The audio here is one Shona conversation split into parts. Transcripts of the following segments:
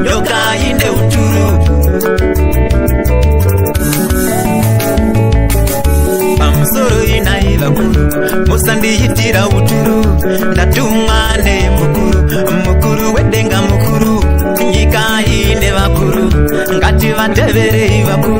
ndokainde uturu pamusoro inai vakuru musandiitira uturu ndatumwa nemukuru mukuru wedenga mukuru nyika inde vakuru ngativateverei vakuru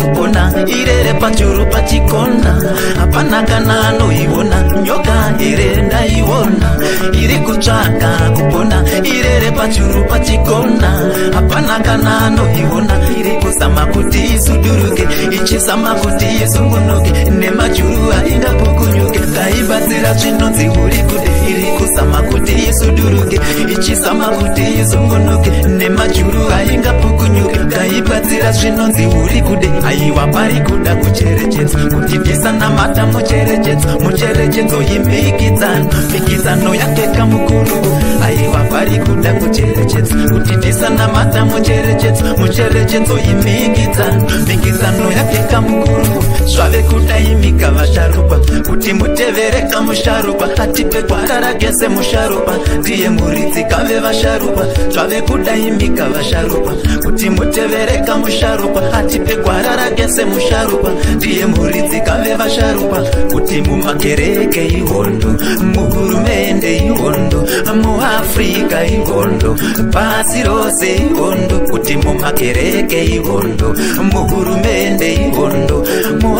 kukona irere pachuru pachikona hapana kana anoiona nyoka ire ndaiona iri kutsvaga kukona irere pachuru pachikona hapana kana anoiona iri kuzama kuti isuduruke ichizama kuti isungunuke nemachuru ainda pokunyuke taibatsira zvinonzi huri kude iri kuzama kuti isuduruke ichizama kuti isungunuke nemajuru aingapukunyuke taibatsira zvinonzi uri kude aiwa pari kuda kucherechedzo kutibvisanamata mucherechedzo mucherechedzo yemikidzano mikidzano yakeka mukuru aiwa pari kuda kucherechedzo kutibvisanamata mucherechedzo mucherechedzo yemikidzano mikidzano yakeka mukuru zvave kudai mika vasharukwa kuti mutevere kamusharukwa atipe kwakaragese musharukwa ndiye muridzi kave vasharukwa zvave kudai mika vasharukwa kuti mutevere kamusharukwa atipe gwara ragese musharukwa ndiye muridzi kave vasharukwa kuti mumakereke ihondo muhurumende ihondo muafrica ihondo pasi rose ihondo kuti mumakereke ihondo muhurumende ihondo mu